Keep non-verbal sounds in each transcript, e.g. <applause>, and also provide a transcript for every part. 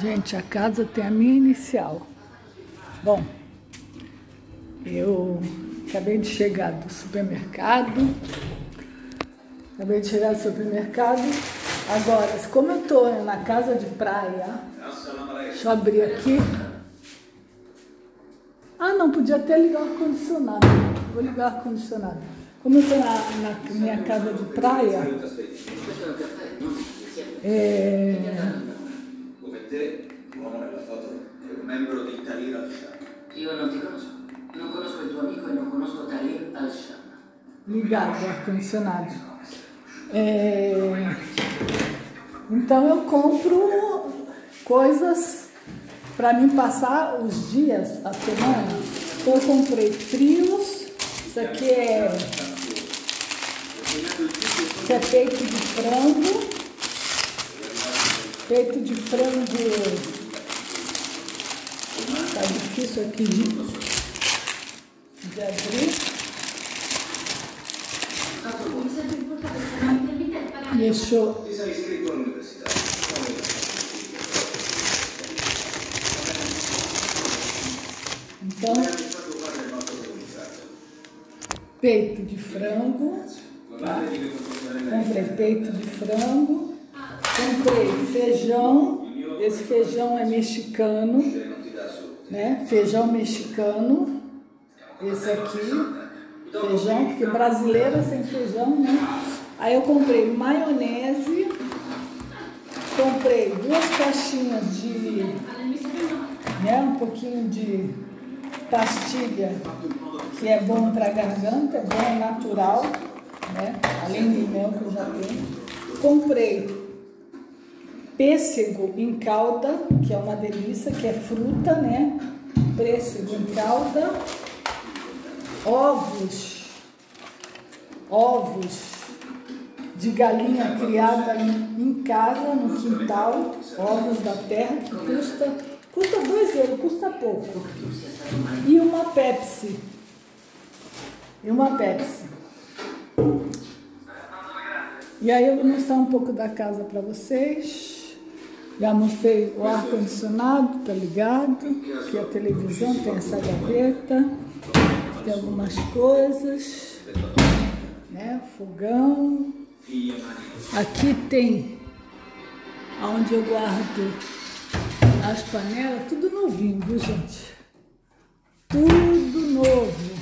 Gente, a casa tem a minha inicial. Bom, eu acabei de chegar do supermercado. Acabei de chegar do supermercado. Agora, como eu tô na casa de praia, deixa eu abrir aqui. Ah, não, podia até ligar o ar-condicionado. Vou ligar o ar-condicionado. Como eu tô na, na minha casa de praia, é, te, l'uomo nella foto, è un membro di Tahrir al-Sham. Io non ti conosco. Non conosco il tuo amico e non conosco Tahrir al-Sham. Ligado, ar-condicionado. É... Então eu compro coisas para mim passar os dias, a semana. Então eu comprei frios. Isso aqui é, isso é peito de frango. Peito de frango. Tá difícil aqui de, de abrir. All'università? Então, peito de frango. Tá? Comprei peito de frango. Comprei feijão. Esse feijão é mexicano, né? Feijão mexicano. Esse aqui. Feijão, porque brasileira sem feijão, né? Aí eu comprei maionese. Comprei duas caixinhas de, né? Um pouquinho de pastilha, que é bom para garganta, é bom, é natural, né? Além do mel que eu já tenho. Comprei pêssego em calda, que é uma delícia, que é fruta, né? Pêssego em calda. Ovos, ovos de galinha criada em, casa, no quintal, ovos da terra, que custa, custa dois euros, custa pouco. E uma Pepsi. E uma Pepsi. E aí eu vou mostrar um pouco da casa para vocês. Já mostrei o ar-condicionado, tá ligado? Aqui a televisão tem essa gaveta, tem algumas coisas, né? Fogão. Aqui tem onde eu guardo as panelas, tudo novinho, viu gente? Tudo novo.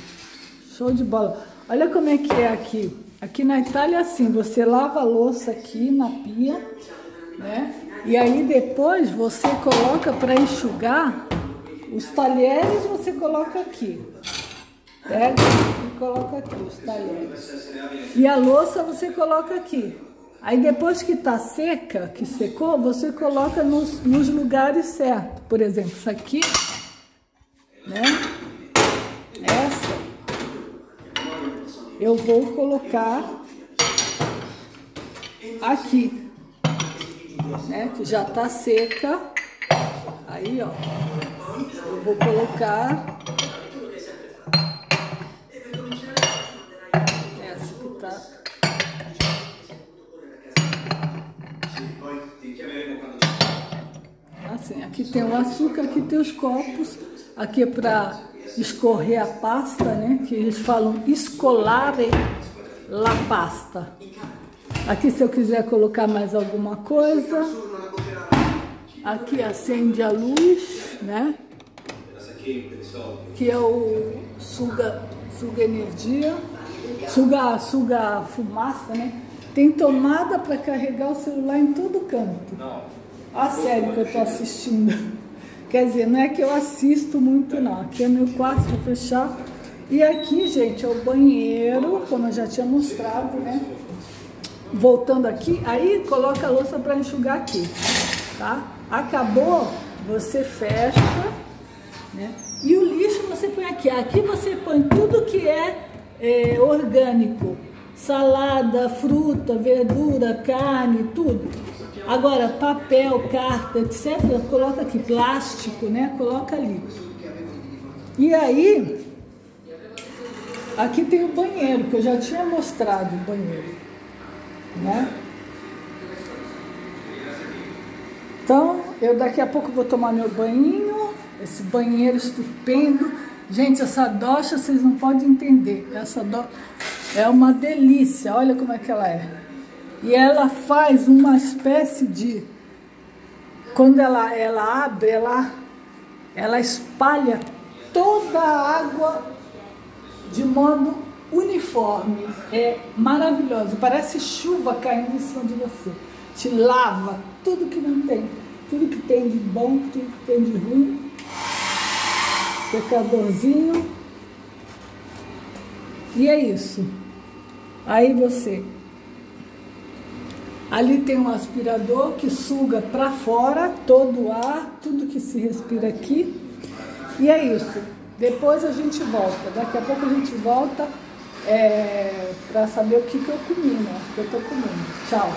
Show de bola. Olha como é que é aqui. Aqui na Itália é assim, você lava a louça aqui na pia, né? E aí depois você coloca para enxugar os talheres, você coloca aqui. Pega e coloca aqui os talheres. E a louça você coloca aqui. Aí depois que tá seca, que secou, você coloca nos, nos lugares certos. Por exemplo, isso aqui, né? Essa eu vou colocar aqui, né? Que já tá seca. Aí, ó. Eu vou colocar essa que tá. Assim, aqui tem o açúcar, aqui tem os copos, aqui é para escorrer a pasta, né? Que eles falam escolare la pasta. Aqui se eu quiser colocar mais alguma coisa, aqui acende a luz, né? Que é o suga, suga energia, suga, suga fumaça, né? Tem tomada para carregar o celular em todo canto. A série que eu tô assistindo. <laughs> Quer dizer, não é que eu assisto muito não. Aqui é meu quarto de fechar. E aqui, gente, é o banheiro, como eu já tinha mostrado, né? Voltando aqui, aí coloca a louça para enxugar aqui, tá? Acabou, você fecha, né? E o lixo você põe aqui. Aqui você põe tudo que é, é orgânico. Salada, fruta, verdura, carne, tudo. Agora, papel, carta, etc., coloca aqui, plástico, né? Coloca ali. E aí, aqui tem o banheiro, que eu já tinha mostrado o banheiro, né? Então, eu daqui a pouco vou tomar meu banho, esse banheiro estupendo. Gente, essa docha vocês não podem entender. Essa do... é uma delícia, olha como é que ela é. E ela faz uma espécie de... Quando ela, ela abre, ela, ela espalha toda a água de modo uniforme. É maravilhoso. Parece chuva caindo em cima de você. Te lava tudo que não tem. Tudo que tem de bom, tudo que tem de ruim. Secadorzinho. E é isso. Aí você. Ali tem um aspirador que suga para fora todo o ar, tudo que se respira aqui. E é isso. Depois a gente volta. Daqui a pouco a gente volta é, para saber o que, que eu comi, né? O que eu tô comendo. Tchau.